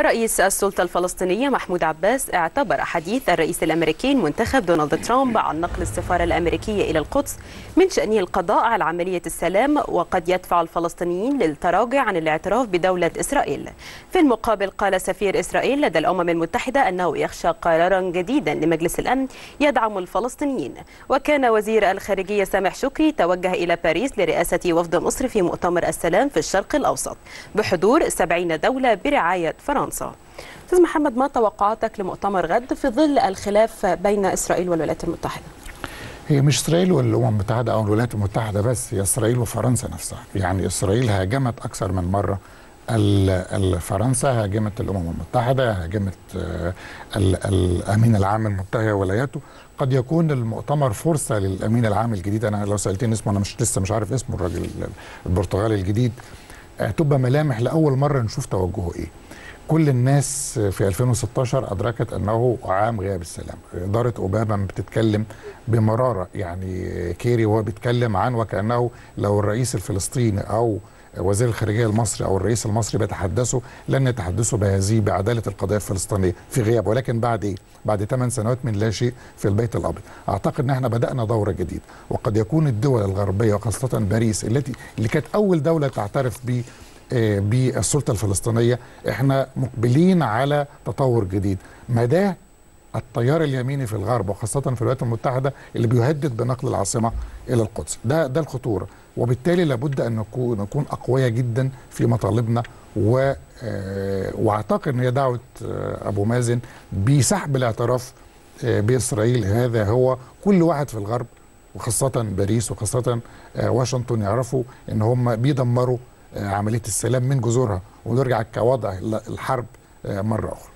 رئيس السلطة الفلسطينية محمود عباس اعتبر حديث الرئيس الأمريكي المنتخب دونالد ترامب عن نقل السفارة الأمريكية إلى القدس من شأنه القضاء على عملية السلام وقد يدفع الفلسطينيين للتراجع عن الاعتراف بدولة إسرائيل. في المقابل قال سفير إسرائيل لدى الأمم المتحدة أنه يخشى قرارا جديدا لمجلس الأمن يدعم الفلسطينيين. وكان وزير الخارجية سامح شكري توجه إلى باريس لرئاسة وفد مصر في مؤتمر السلام في الشرق الأوسط بحضور 70 دولة برعاية فرنسا. أستاذ محمد ما توقعاتك لمؤتمر غد في ظل الخلاف بين إسرائيل والولايات المتحدة؟ هي مش إسرائيل والأمم المتحدة أو الولايات المتحدة بس هي إسرائيل وفرنسا نفسها. يعني إسرائيل هاجمت أكثر من مرة فرنسا هاجمت الأمم المتحدة هاجمت الأمين العام المتحده ولاياته. قد يكون المؤتمر فرصة للأمين العام الجديد. أنا لو سألتني اسمه أنا مش لسه مش عارف اسمه الراجل البرتغالي الجديد. تبقى ملامح لأول مرة نشوف توجهه إيه. كل الناس في 2016 أدركت أنه عام غياب السلام. إدارة أوباما بتتكلم بمرارة. يعني كيري وهو بيتكلم عن وكأنه لو الرئيس الفلسطيني أو وزير الخارجية المصري أو الرئيس المصري بيتحدثوا لن يتحدثوا بهذه بعدالة القضية الفلسطينية في غياب ولكن بعد إيه؟ بعد ثمان سنوات من لا شيء في البيت الأبيض، أعتقد إن إحنا بدأنا دورة جديدة. وقد يكون الدول الغربية وخاصة باريس التي اللي كانت أول دولة تعترف ب بالسلطة الفلسطينية إحنا مقبلين على تطور جديد. مداه التيار اليميني في الغرب وخاصة في الولايات المتحدة اللي بيهدد بنقل العاصمة إلى القدس. ده ده الخطورة. وبالتالي لابد أن نكون نكون أقوياء جدا في مطالبنا و وأعتقد إن هي دعوة أبو مازن بسحب الاعتراف بإسرائيل. هذا هو كل واحد في الغرب وخاصة باريس وخاصة واشنطن يعرفوا إن هم بيدمروا عملية السلام من جذورها ونرجع كوضع الحرب مرة أخرى.